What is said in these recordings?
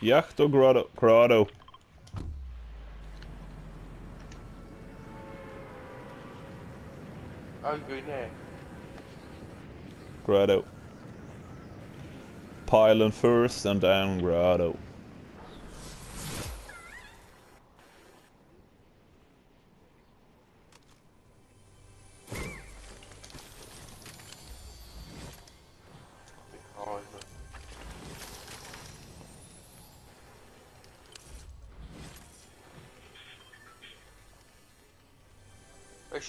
Yacht or grotto? Grotto. Oh, you're there. Grotto. Pylon first and then grotto.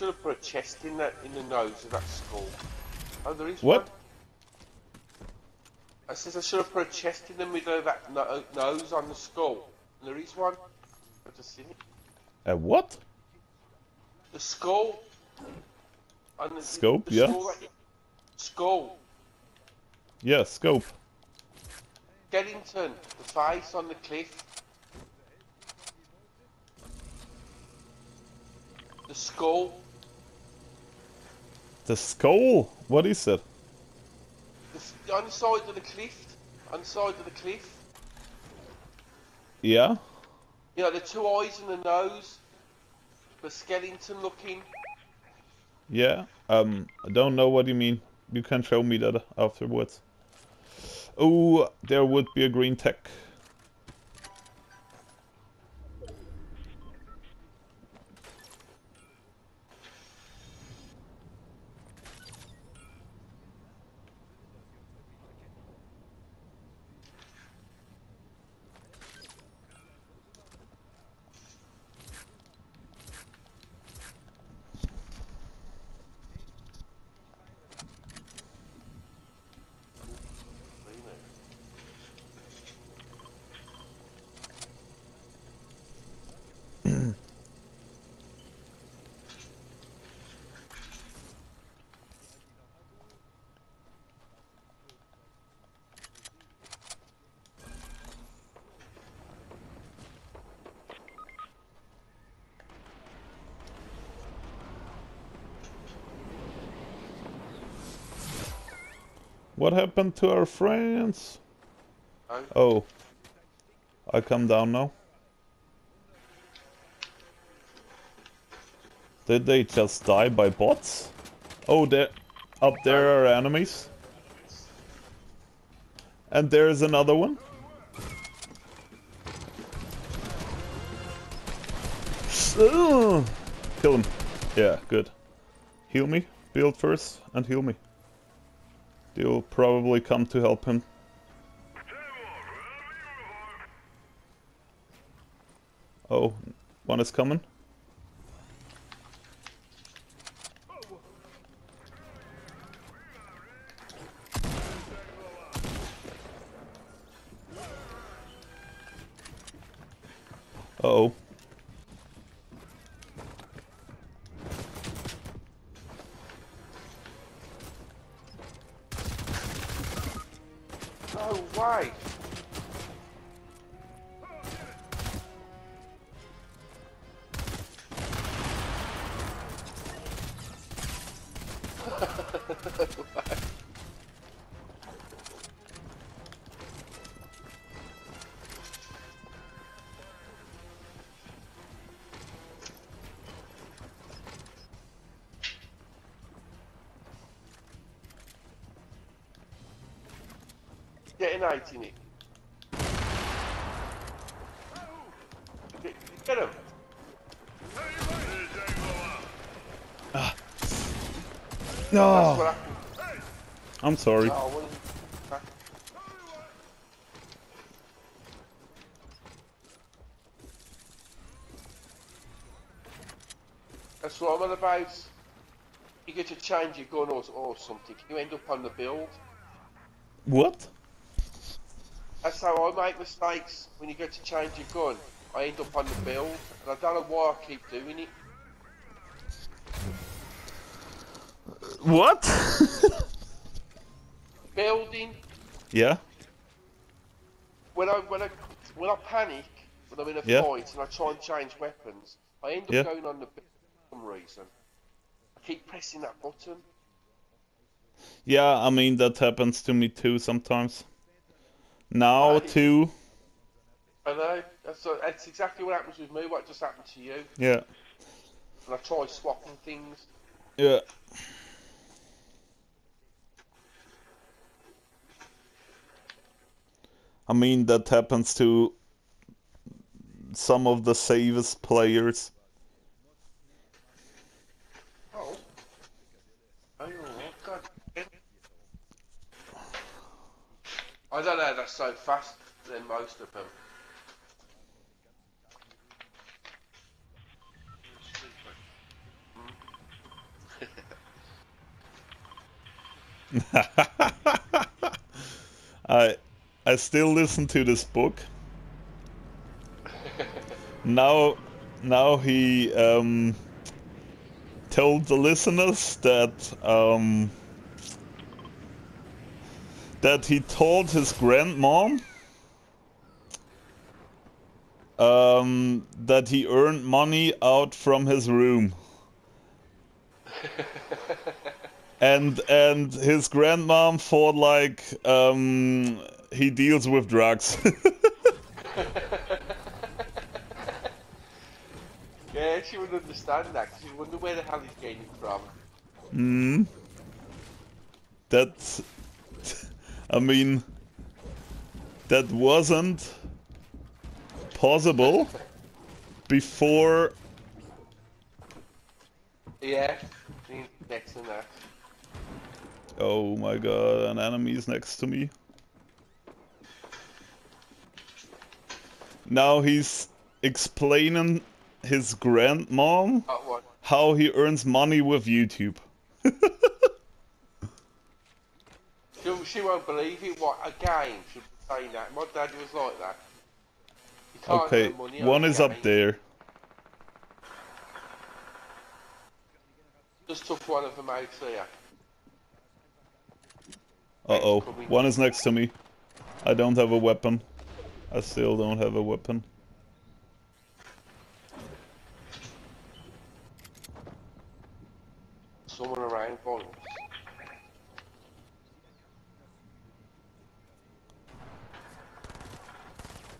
Should have put a chest in that in the nose of that skull. Oh, there is What? one. I says I should have put a chest in the middle of that no nose on the skull. And there is one. I've just seen it. A what? The skull. On the, Scope, the yeah. Skull. Yeah, scope. Skellington. The face on the cliff. The skull. The skull? What is it? The, on the side of the cliff. On the side of the cliff. Yeah? You know, the two eyes and the nose. The skeleton looking. Yeah. Um, I don't know what you mean. You can show me that afterwards. Oh, there would be a green tech. What happened to our friends? Oh, Oh. I come down now. Did they just die by bots? Oh, there, up there are enemies. And there's another one. Ugh. Kill him. Yeah, good. Heal me. Build first and heal me. They'll probably come to help him. Oh, one is coming. Uh oh. Get an 80, Nick. Get, him. Ah. No. I'm sorry. That's what I'm on about. You get to change your gun or, or something. You end up on the build. What? That's how I make mistakes. When you get to change your gun, I end up on the build. And I don't know why I keep doing it. What? Building. yeah? When I when I when I panic when I'm in a Yeah. fight and I try and change weapons, I end up Yeah. going on the build for some reason. I keep pressing that button. Yeah, I mean, that happens to me too sometimes. Now, Right. too. I know. That's, that's exactly what happens with me. What just happened to you? Yeah, And I try swapping things. yeah. I mean, that happens to some of the safest players. Oh. Oh, what God. I don't know. That's so fast than most of them. I I still listen to this book. now now he um, told the listeners that um, that he told his grandmom um, that he earned money out from his room. and and his grandmom thought like um, he deals with drugs. Yeah, she would understand that. 'cause she wonder where the hell he's getting it from. Hmm. That, I mean, that wasn't possible before. Yeah. he's Next to that. Oh my god, an enemy is next to me. Now he's explaining his grandmom how he earns money with YouTube. She, won't believe it. What a game should be saying that. My dad was like that. Okay, on one is up there. Just took one of them out here. Uh oh, one is next to me. I don't have a weapon. I still don't have a weapon. Someone around boys.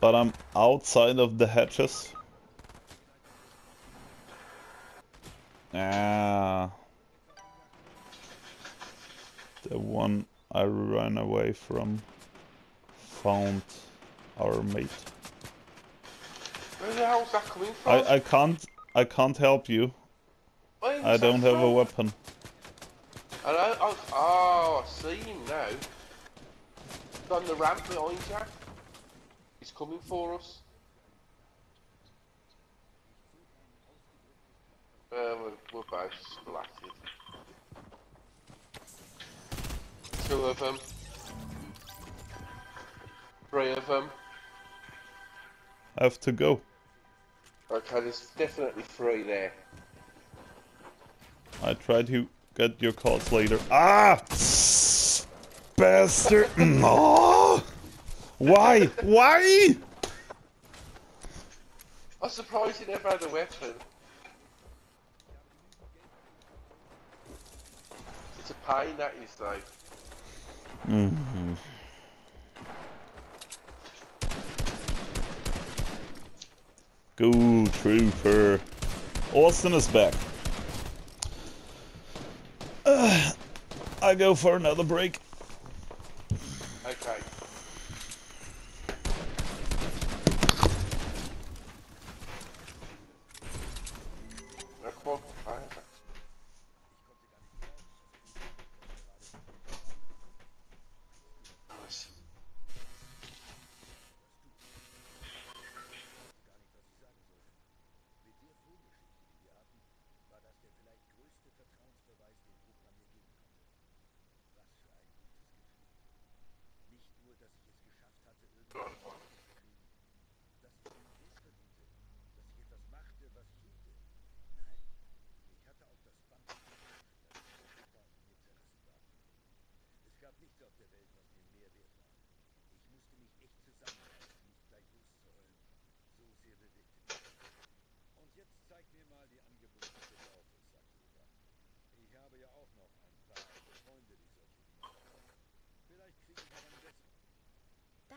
But I'm outside of the hatches. Ah. The one I ran away from found our mate. Where the hell's that coming from? I, I can't I can't help you. I don't have a from? weapon. Hello? Oh, oh, I see him now. He's on the ramp behind you. He's coming for us. Uh, we're, we're both splattered. Two of them. Three of them. I have to go. Okay, there's definitely three there. I try to get your calls later. Ah! Bastard! Why? Why? I'm surprised he never had a weapon. It's a pain that is though. Go, trooper. Austin is back. Uh, I go for another break.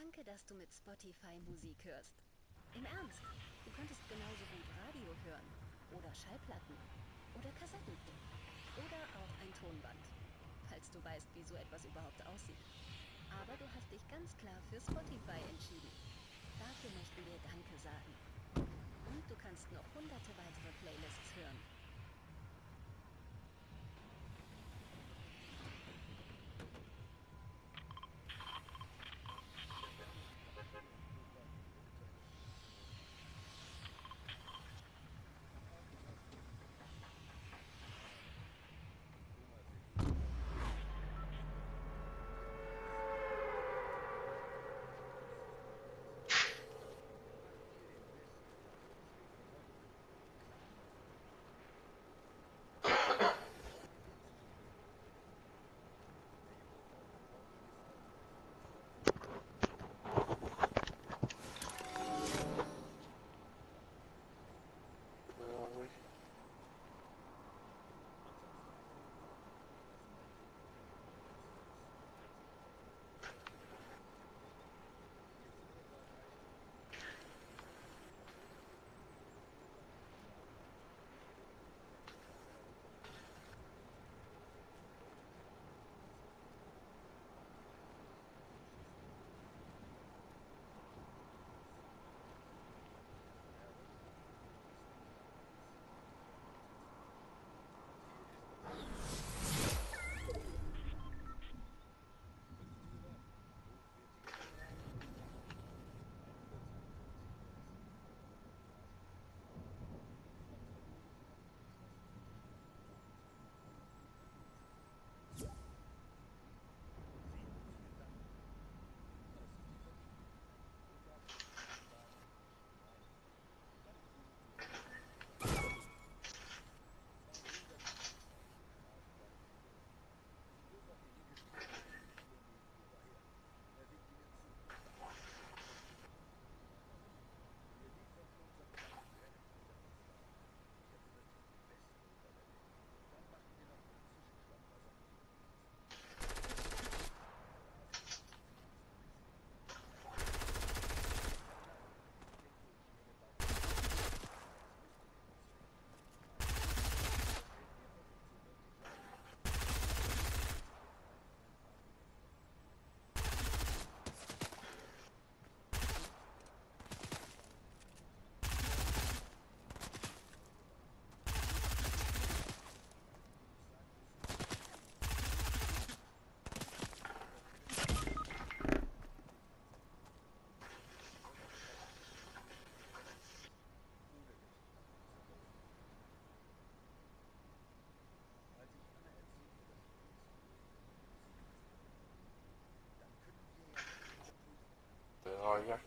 Danke, dass du mit Spotify Musik hörst. Im Ernst, du könntest genauso gut Radio hören. Oder Schallplatten. Oder Kassetten. Oder auch ein Tonband. Falls du weißt, wie so etwas überhaupt aussieht. Aber du hast dich ganz klar für Spotify entschieden. Dafür möchten wir Danke sagen. Und du kannst noch hunderte weitere Playlists hören. Oh, yeah.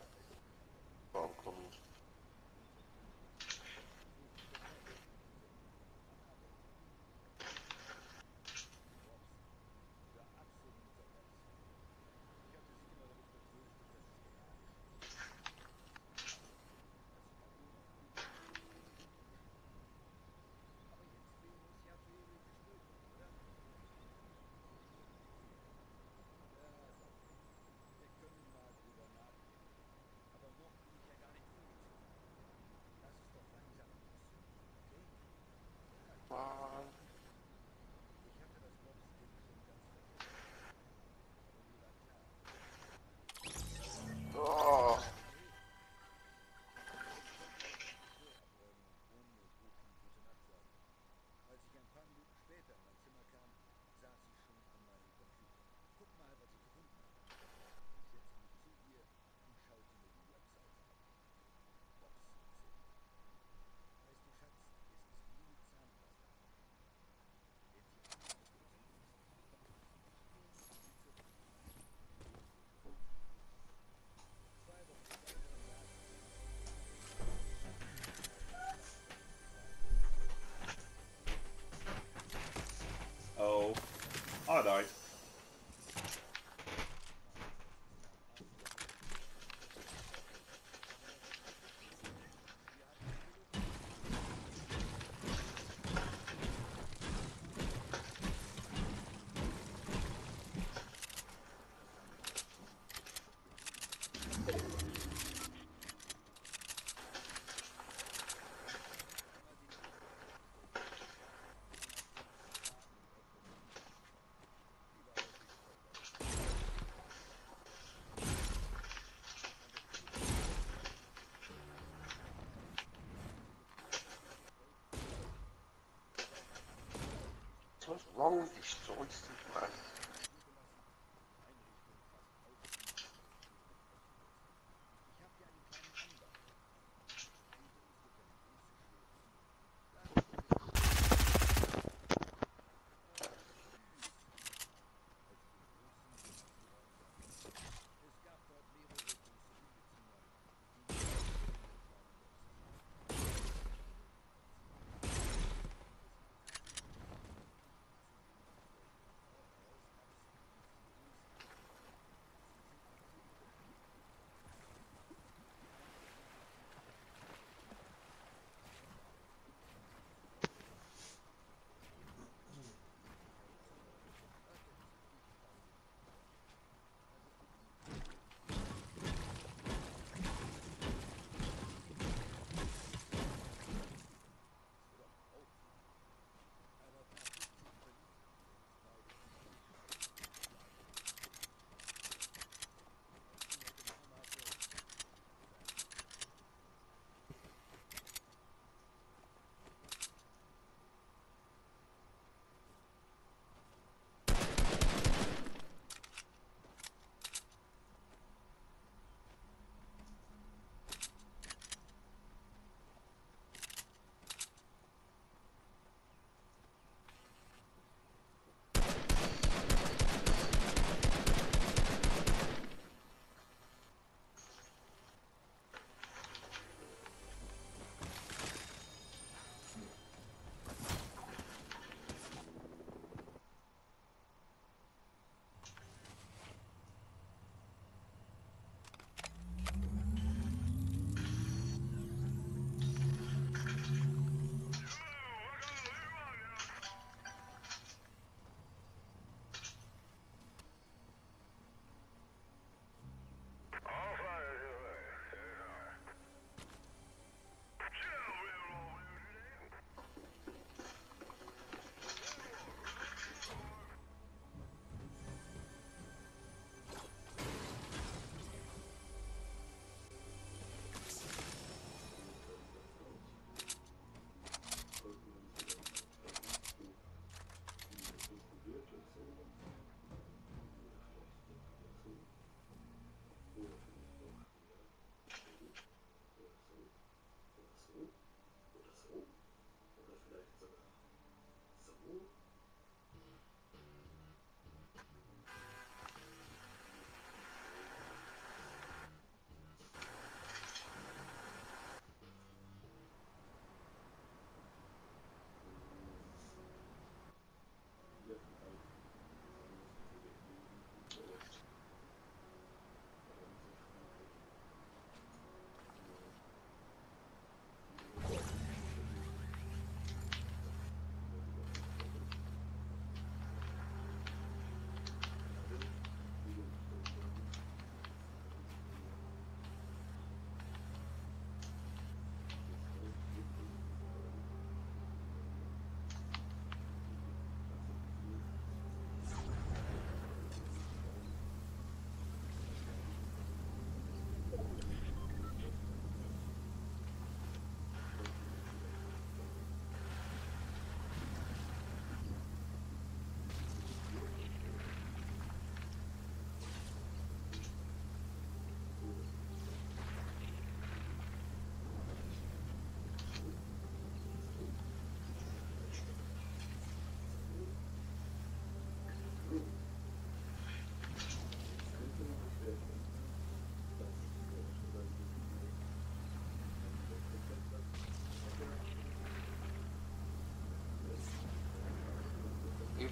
Sonst brauchen wir nicht zurückzufahren.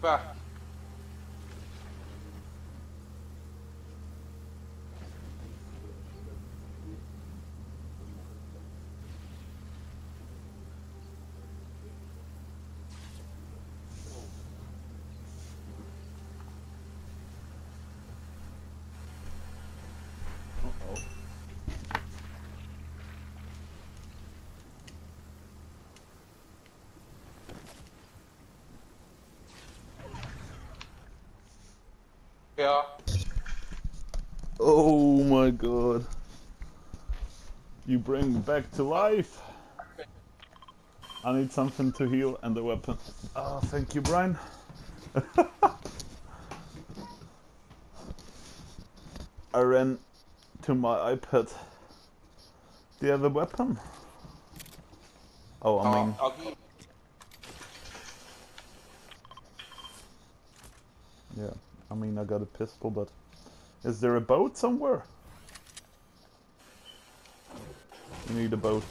You back? Uh-oh. Yeah. Oh my god. You bring me back to life. I need something to heal and a weapon. Ah, thank you, Brian. I ran to my iPad. Do you have a weapon? Oh, I mean, give you yeah. I mean, I got a pistol, but is there a boat somewhere? We need a boat.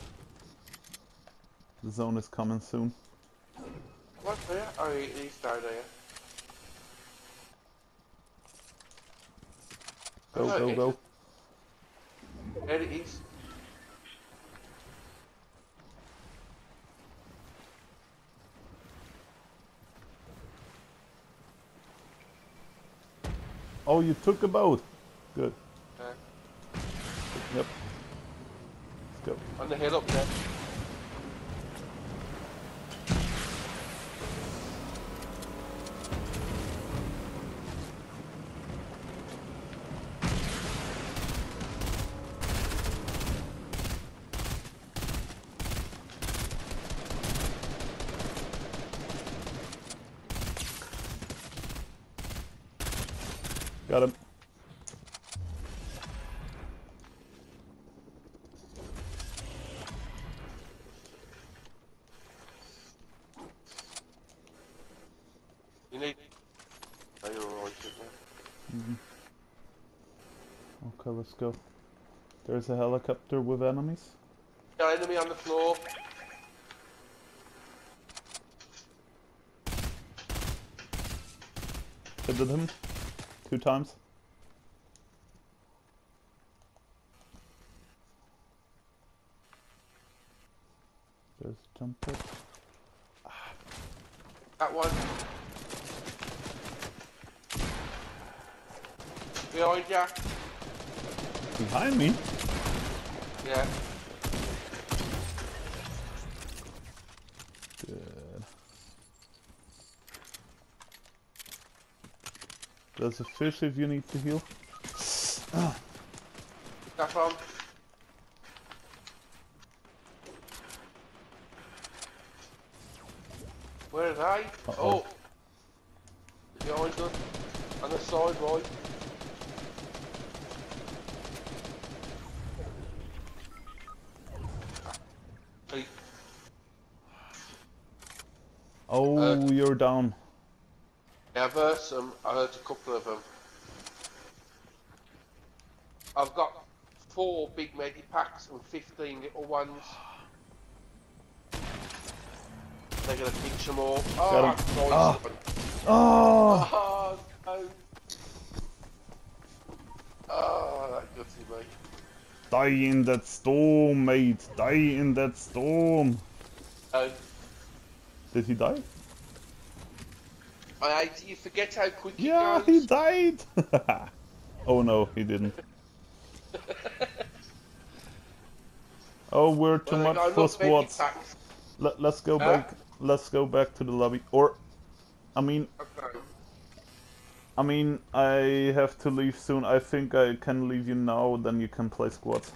The zone is coming soon. What's there? Oh, he- down there. Go, go, go. There it Oh, you took a boat. Good. Uh, Yep. Let's go. on the hill up there. Got him. You need. Oh, you're alright, isn't you? Okay, let's go. There's a helicopter with enemies. Got enemy on the floor. Hit him. Two times. There's a jump pad. That one. Behind ya. Behind me? Yeah. Good. There's a fish if you need to heal. On. Where are they? Uh-oh. Oh. Behind us. On the side, right. Hey, Oh, Uh, you're down. Yeah, I've heard some. I heard a couple of them. I've got four big medi packs and 15 little ones. They're gonna pinch them all. Oh, Got 'em. nice one. Oh! Oh, no. Oh, that gutted me. Die in that storm, mate! Die in that storm! Oh, Did he die? I. You forget how quick Yeah, it he died! oh no, he didn't. Oh, we're too Well, much for squads. Let, let's go Huh? back. Let's go back to the lobby. Or, I mean, Okay. I mean, I have to leave soon. I think I can leave you now. Then you can play squads.